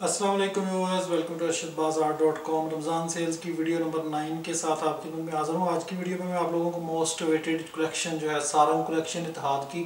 Viewers, welcome to Arshad Bazaar dot com. Ramzan sales की video number nine के साथ आपके में हाज़िर हूँ। आज की वीडियो में मैं आप लोगों को मोस्ट वेटेड कलेक्शन जो है सारंग कलेक्शन इतिहाद की,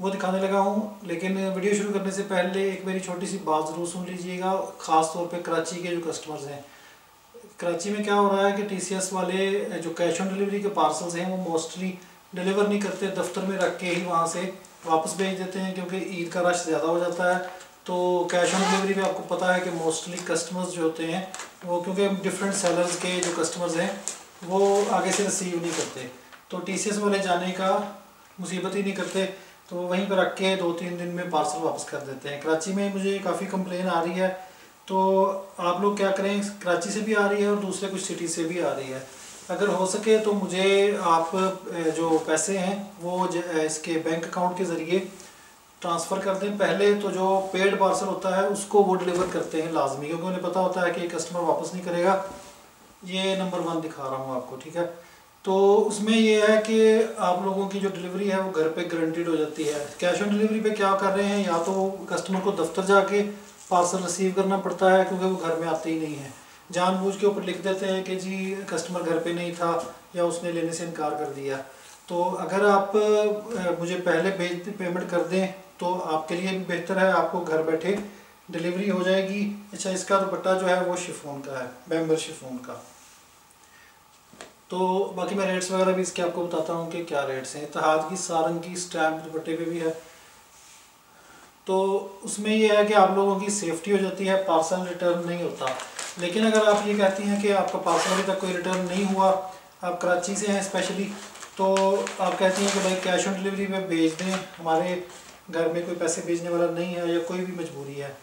वो दिखाने लगा हूँ। लेकिन वीडियो शुरू करने से पहले एक मेरी छोटी सी बात ज़रूर सुन लीजिएगा, ख़ास तौर पर कराची के जो कस्टमर्स हैं। कराची में क्या हो रहा है कि टीसीएस वाले जो कैश ऑन डिलीवरी के पार्सल्स हैं, वो मोस्टली डिलीवर नहीं करते, दफ्तर में रख के ही वहाँ से वापस भेज देते हैं, क्योंकि ईद का रश ज़्यादा हो जाता है। तो कैश ऑन डिलीवरी में आपको पता है कि मोस्टली कस्टमर्स जो होते हैं, वो क्योंकि डिफरेंट सेलर्स के जो कस्टमर्स हैं, वो आगे से रिसीव नहीं करते। तो टीसीएस वाले जाने का मुसीबत ही नहीं करते तो वहीं पर रख के दो तीन दिन में पार्सल वापस कर देते हैं। कराची में मुझे काफ़ी कंप्लेन आ रही है। तो आप लोग क्या करें, कराची से भी आ रही है और दूसरे कुछ सिटी से भी आ रही है। अगर हो सके तो मुझे आप जो पैसे हैं, वो इसके बैंक अकाउंट के ज़रिए ट्रांसफ़र कर दें पहले तो जो पेड पार्सल होता है, उसको वो डिलीवर करते हैं लाजमी, क्योंकि उन्हें पता होता है कि कस्टमर वापस नहीं करेगा। ये नंबर वन दिखा रहा हूँ आपको, ठीक है? तो उसमें ये है कि आप लोगों की जो डिलीवरी है, वो घर पे गारंटीड हो जाती है। कैश ऑन डिलीवरी पे क्या कर रहे हैं, या तो कस्टमर को दफ्तर जाके पार्सल रिसीव करना पड़ता है, क्योंकि वो घर में आते ही नहीं है। जानबूझ के ऊपर लिख देते हैं कि जी कस्टमर घर पे नहीं था, या उसने लेने से इनकार कर दिया। तो अगर आप मुझे पहले भेज पेमेंट कर दें तो आपके लिए भी बेहतर है, आपको घर बैठे डिलीवरी हो जाएगी। अच्छा इसका दुपट्टा जो है वो शिफोन का है बैम्बर शिफोन का। तो बाकी मैं रेट्स वगैरह भी इसके आपको बताता हूँ कि क्या रेट्स हैं। इतिहाद की सारंग की स्टैम्प दुपट्टे पे भी है। तो उसमें ये है कि आप लोगों की सेफ्टी हो जाती है पार्सल रिटर्न नहीं होता। लेकिन अगर आप ये कहती हैं कि आपका पार्सल अभी तक कोई रिटर्न नहीं हुआ, आप कराची से हैं स्पेशली तो आप कहती हैं कि भाई कैश ऑन डिलीवरी में भेज दें। हमारे घर में कोई पैसे भेजने वाला नहीं है या कोई भी मजबूरी है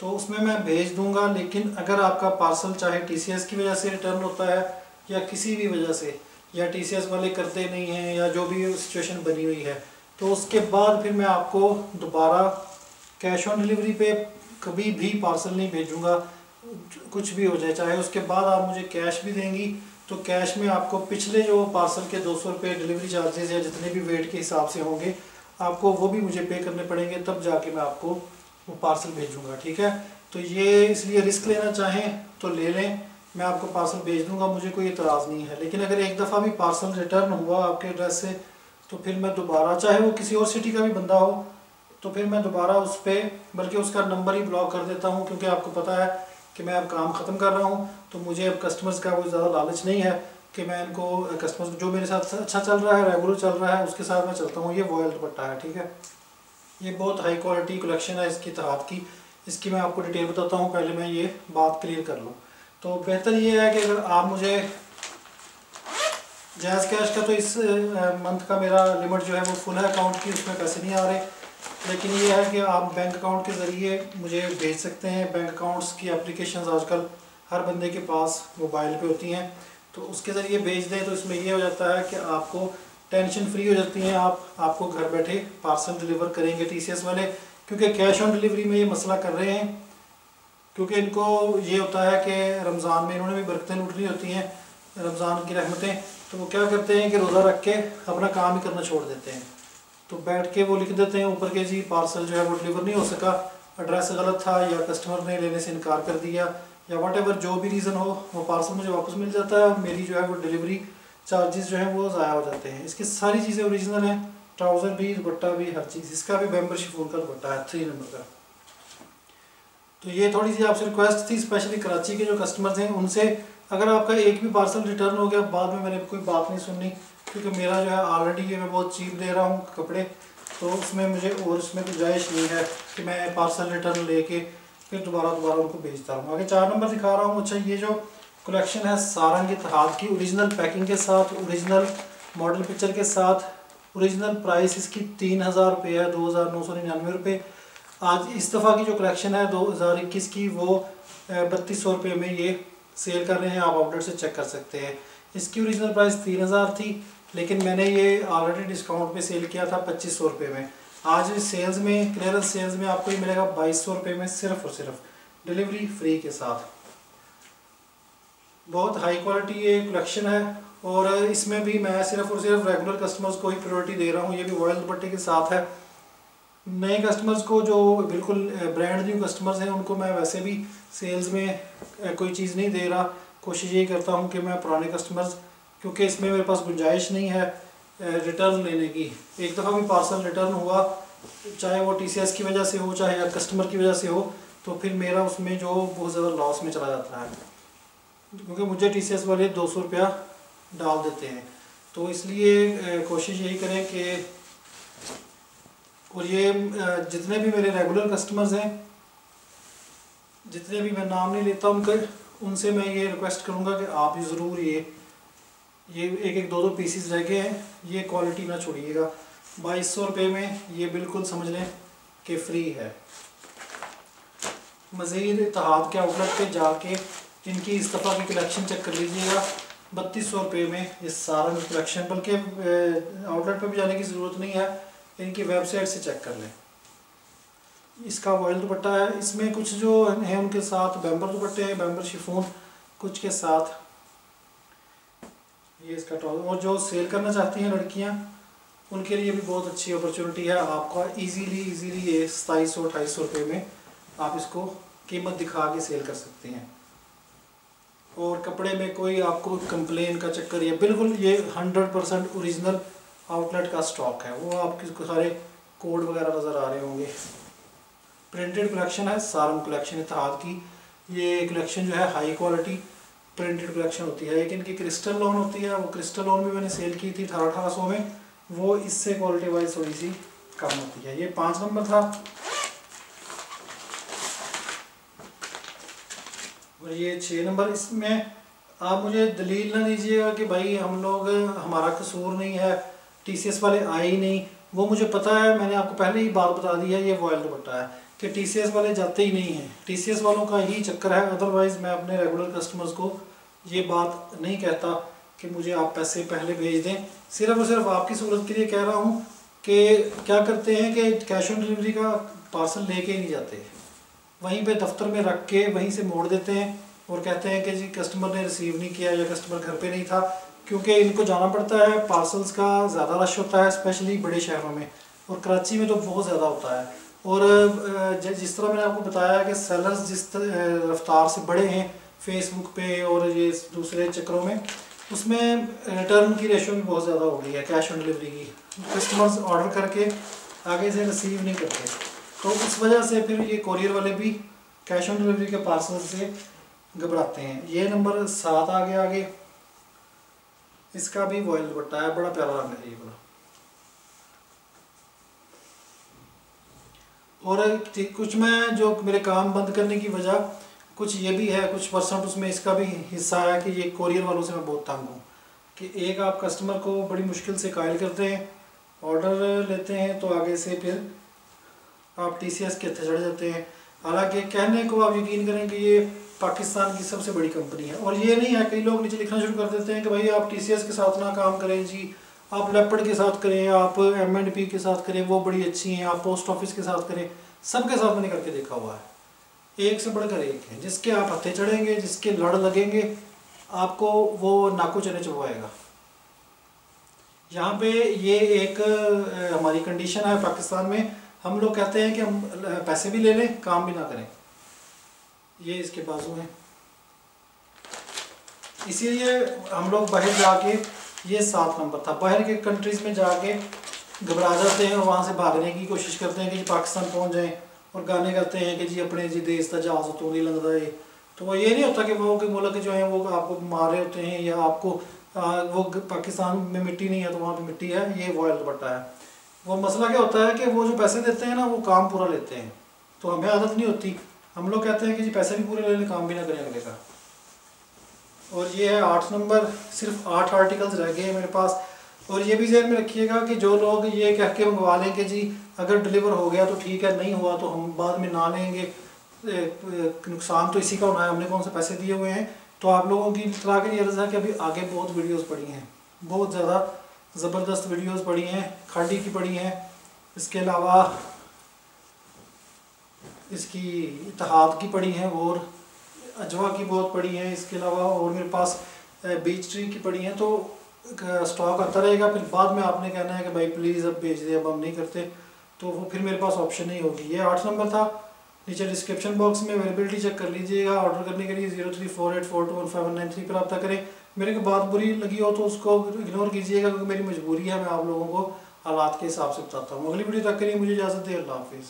तो उसमें मैं भेज दूँगा, लेकिन अगर आपका पार्सल चाहे टीसीएस की वजह से रिटर्न होता है या किसी भी वजह से, या टीसीएस वाले करते नहीं हैं या जो भी सिचुएशन बनी हुई है तो उसके बाद फिर मैं आपको दोबारा कैश ऑन डिलीवरी पे कभी भी पार्सल नहीं भेजूँगा, कुछ भी हो जाए, चाहे उसके बाद आप मुझे कैश भी देंगी तो कैश में आपको पिछले जो पार्सल के दो सौ रुपये डिलीवरी चार्जेस या जितने भी वेट के हिसाब से होंगे आपको वो भी मुझे पे करने पड़ेंगे, तब जाके मैं आपको वो पार्सल भेजूँगा, ठीक है? तो ये इसलिए रिस्क लेना चाहें तो ले लें, मैं आपको पार्सल भेज दूँगा, मुझे कोई इतराज़ नहीं है। लेकिन अगर एक दफ़ा भी पार्सल रिटर्न हुआ आपके एड्रेस से तो फिर मैं दोबारा, चाहे वो किसी और सिटी का भी बंदा हो तो फिर मैं दोबारा उस पर बल्कि उसका नंबर ही ब्लॉक कर देता हूँ, क्योंकि आपको पता है कि मैं अब काम ख़त्म कर रहा हूँ तो मुझे अब कस्टमर्स का कोई ज़्यादा लालच नहीं है। कि मैं इनको कस्टमर्स जो मेरे साथ अच्छा चल रहा है रेगुलर चल रहा है, उसके साथ मैं चलता हूँ। ये वॉयल दुपट्टा है, ठीक है? ये बहुत हाई क्वालिटी कलेक्शन है इसकी तहत की। इसकी मैं आपको डिटेल बताता हूँ, पहले मैं ये बात क्लियर कर लूँ। तो बेहतर ये है कि अगर आप मुझे जैज़ कैश का तो इस मंथ का मेरा लिमिट जो है वो फुल है अकाउंट की, उसमें पैसे नहीं आ रहे। लेकिन ये है कि आप बैंक अकाउंट के ज़रिए मुझे भेज सकते हैं। बैंक अकाउंट्स की एप्लीकेशन आजकल हर बंदे के पास मोबाइल पे होती हैं। तो उसके ज़रिए भेज दें तो इसमें ये हो जाता है कि आपको टेंशन फ्री हो जाती है, आप, आपको घर बैठे पार्सल डिलीवर करेंगे टीसीएस वाले, क्योंकि कैश ऑन डिलीवरी में ये मसला कर रहे हैं। क्योंकि इनको ये होता है कि रमज़ान में इन्होंने भी बरकतें लूटनी होती हैं, रमज़ान की रहमतें। तो वो क्या करते हैं कि रोज़ा रख के अपना काम ही करना छोड़ देते हैं। तो बैठ के वो लिख देते हैं ऊपर के जी पार्सल जो है वो डिलीवर नहीं हो सका एड्रेस गलत था या कस्टमर ने लेने से इनकार कर दिया या वट जो भी रीज़न हो, वो पार्सल मुझे वापस मिल जाता है और मेरी जो है वो डिलीवरी चार्जेस जो है वो ज़ाया हो जाते हैं। इसकी सारी चीज़ें ओरिजिनल हैं। ट्राउज़र भी, दुपट्टा भी, हर चीज़। इसका भी मेम्बरशिप का दुपट्टा है थ्री नंबर का। तो ये थोड़ी सी आपसे रिक्वेस्ट थी स्पेशली कराची के जो कस्टमर्स हैं, उनसे अगर आपका एक भी पार्सल रिटर्न हो गया, बाद में मैंने कोई बात नहीं सुननी, क्योंकि मेरा जो है ऑलरेडी ये मैं बहुत चीप दे रहा हूँ कपड़े तो उसमें मुझे और उसमें गुंजाइश नहीं है कि मैं पार्सल रिटर्न लेके फिर दोबारा दोबारा उनको भेजता रहूँ आगे चार नंबर दिखा रहा हूँ अच्छा ये जो कलेक्शन है सारंग इतिहाद की ओरिजिनल पैकिंग के साथ ओरिजिनल मॉडल पिक्चर के साथ ओरिजिनल प्राइस इसकी तीन हज़ार रुपये है, दो हज़ार नौ सौ निन्यानवे रुपये आज इस दफ़ा की जो कलेक्शन है दो हज़ार इक्कीस की, वो बत्तीस सौ रुपये में ये सेल कर रहे हैं। आप आउटलेट से चेक कर सकते हैं। इसकी ओरिजिनल प्राइस तीन हज़ार थी, लेकिन मैंने ये ऑलरेडी डिस्काउंट पे सेल किया था पच्चीस सौ रुपये में। आज सेल्स में क्लियरेंस सेल्स में आपको ये मिलेगा बाईस सौ रुपये में सिर्फ़ और सिर्फ़ डिलीवरी फ्री के साथ। बहुत हाई क्वालिटी ये कलेक्शन है और इसमें भी मैं सिर्फ़ और सिर्फ़ रेगुलर कस्टमर्स को ही प्रायोरिटी दे रहा हूँ। ये भी वॉयल दुपट्टे के साथ है। नए कस्टमर्स को जो बिल्कुल ब्रांड न्यू कस्टमर्स हैं, उनको मैं वैसे भी सेल्स में कोई चीज़ नहीं दे रहा। कोशिश ये करता हूँ कि मैं पुराने कस्टमर्स क्योंकि इसमें मेरे पास गुंजाइश नहीं है। रिटर्न लेने की। एक दफ़ा भी पार्सल रिटर्न हुआ, चाहे वो टीसीएस की वजह से हो, चाहे या कस्टमर की वजह से हो तो फिर मेरा उसमें जो बहुत ज़्यादा लॉस में चला जाता है। क्योंकि मुझे टीसीएस वाले दो सौ रुपया डाल देते हैं। तो इसलिए कोशिश यही करें कि, और ये जितने भी मेरे रेगुलर कस्टमर्स हैं, जितने भी मैं नाम नहीं लेता उनके, उनसे मैं ये रिक्वेस्ट करूँगा कि आप ज़रूर ये ये एक एक दो दो पीसीस रह गए हैं। ये क्वालिटी ना छोड़िएगा। बाईस सौ रुपये में ये बिल्कुल समझ लें कि फ्री है। मज़ीद इतिहाद के आउटलेट पे जाके इनकी इस दफ़ा की कलेक्शन चेक कर लीजिएगा। बत्तीस सौ रुपये में ये सारा कलेक्शन बल्कि आउटलेट पे भी जाने की ज़रूरत नहीं है। इनकी वेबसाइट से चेक कर लें। इसका ऑयल दुपट्टा है। इसमें कुछ जो है उनके साथ बैम्बर दुपट्टे हैं बैम्बर शिफोन कुछ के साथ ये इसका टॉल और जो सेल करना चाहती हैं लड़कियाँ, उनके लिए भी बहुत अच्छी अपॉर्चुनिटी है। आपका इजीली इजीली ये सताईस सौ अठाईस सौ रुपये में आप इसको कीमत दिखा के सेल कर सकते हैं। और कपड़े में कोई आपको कंप्लेन का चक्कर या बिल्कुल ये हंड्रेड परसेंट औरिजिनल आउटलेट का स्टॉक है। वो आपके सारे कोड वगैरह नज़र आ रहे होंगे। प्रिंटेड कलेक्शन है सारम कलेक्शन इतिहाद की। ये कलेक्शन जो है हाई क्वालिटी प्रिंटेड कलेक्शन होती है। एक इनकी क्रिस्टल लोन होती है। वो क्रिस्टल लोन भी मैंने सेल की थी अठारह अठारह सौ में। वो इससे क्वालिटी वाइज थोड़ी सी कम होती है। ये पाँच नंबर था। और ये छः नंबर इसमें आप मुझे दलील ना दीजिएगा कि भाई हम लोग, हमारा कसूर नहीं है टीसीएस वाले आए ही नहीं। वो मुझे पता है, मैंने आपको पहले ही बात बता दी है, ये वॉयल दुपट्टा है, कि टीसीएस वाले जाते ही नहीं हैं। टीसीएस वालों का ही चक्कर है अदरवाइज़ मैं अपने रेगुलर कस्टमर्स को ये बात नहीं कहता कि मुझे आप पैसे पहले भेज दें। सिर्फ़ और सिर्फ़ आपकी सूरत के लिए कह रहा हूँ कि क्या करते हैं कि कैश ऑन डिलीवरी का पार्सल लेके ही नहीं जाते। वहीं पे दफ्तर में रख के वहीं से मोड़ देते हैं और कहते हैं कि जी कस्टमर ने रिसीव नहीं किया या कस्टमर घर पे नहीं था, क्योंकि इनको जाना पड़ता है। पार्सल्स का ज़्यादा रश होता है स्पेशली बड़े शहरों में। और कराची में तो बहुत ज़्यादा होता है। और जिस तरह मैंने आपको बताया कि सेलर्स जिस रफ्तार से बड़े हैं फेसबुक पे और ये दूसरे चक्रों में, उसमें रिटर्न की रेशो भी बहुत ज़्यादा हो गई है कैश ऑन डिलीवरी की। कस्टमर्स ऑर्डर करके आगे से रिसीव नहीं करते। तो इस वजह से फिर ये कोरियर वाले भी कैश ऑन डिलीवरी के पार्सल से घबराते हैं। ये नंबर सात आ गया आगे। इसका भी वॉयल दुपट्टा है, बड़ा प्यारा रंग है ये बड़ा और कुछ मैं जो मेरे काम बंद करने की वजह कुछ ये भी है, कुछ परसेंट उसमें इसका भी हिस्सा है कि ये कोरियर वालों से मैं बहुत तंग हूँ। कि एक आप कस्टमर को बड़ी मुश्किल से कायल करते हैं ऑर्डर लेते हैं तो आगे से फिर आप टी सी एस के चढ़ जाते हैं। हालाँकि कहने को आप यकीन करें कि ये पाकिस्तान की सबसे बड़ी कंपनी है। और ये नहीं है, कई लोग नीचे लिखना शुरू कर देते हैं कि भाई आप टी सी एस के साथ ना काम करें जी, आप लेपड़ के साथ करें, आप एम एंड पी के साथ करें, वो बड़ी अच्छी हैं, आप पोस्ट ऑफ़िस के साथ करें, सबके साथ मैंने करके देखा हुआ है। एक से बढ़कर एक है। जिसके आप हथे चढ़ेंगे, जिसके लड़ लगेंगे, आपको वो नाकू चने चुभवाएगा यहाँ पे ये एक हमारी कंडीशन है पाकिस्तान में। हम लोग कहते हैं कि हम पैसे भी ले लें, काम भी ना करें। ये इसके बाजू हैं। इसीलिए हम लोग बाहर जाके ये सात नंबर था। बाहर के कंट्रीज़ में जाके घबरा जाते हैं और वहाँ से भागने की कोशिश करते हैं कि पाकिस्तान पहुँच जाएँ। और गाने गाते हैं कि जी अपने जी देश का जहाज़ तो नहीं लगता है। तो वो ये नहीं होता कि वो के मुल्क जो है वो आपको मारे होते हैं या आपको आ, वो पाकिस्तान में मिट्टी नहीं है तो वहाँ पर मिट्टी है ये वॉयल दुपट्टा है। वो मसला क्या होता है कि वो जो पैसे देते हैं ना वो काम पूरा लेते हैं। तो हमें आदत नहीं होती। हम लोग कहते हैं कि जी पैसे भी पूरे ले लें काम भी ना करें अगले का। और ये है आठ नंबर सिर्फ़ आठ आर्टिकल्स रह गए हैं मेरे पास। और ये भी जहन में रखिएगा कि जो लोग ये कह के मंगवा लें कि जी, अगर डिलीवर हो गया तो ठीक है, नहीं हुआ तो हम बाद में ना लेंगे। नुकसान तो इसी का होना है, हमने कौन से पैसे दिए हुए हैं? तो आप लोगों की तरह की अर्ज़ है कि अभी आगे बहुत वीडियोस पड़ी हैं। बहुत ज़्यादा ज़बरदस्त वीडियोस पड़ी हैं, खाड़ी की पड़ी हैं। इसके अलावा इसकी इतिहाद की पड़ी हैं और अजवा की बहुत पड़ी हैं। इसके अलावा और मेरे पास बीच ट्री की पड़ी हैं। तो स्टॉक आता रहेगा, फिर बाद में आपने कहना है कि भाई प्लीज़ अब भेज दे, अब हम नहीं करते। तो वो फिर मेरे पास ऑप्शन नहीं होगी। ये आठ नंबर था। नीचे डिस्क्रिप्शन बॉक्स में अवेलेबिलिटी चेक कर लीजिएगा। ऑर्डर करने के लिए zero three four eight four two one five one nine three पर रब्ता करें। मेरे को बात बुरी लगी हो तो उसको इग्नोर कीजिएगा, क्योंकि मेरी मजबूरी है, मैं आप लोगों को हालात के हिसाब से बताता हूँ। अगली वीडियो तक के लिए मुझे इजाज़त दे, अल्लाह हाफिज़।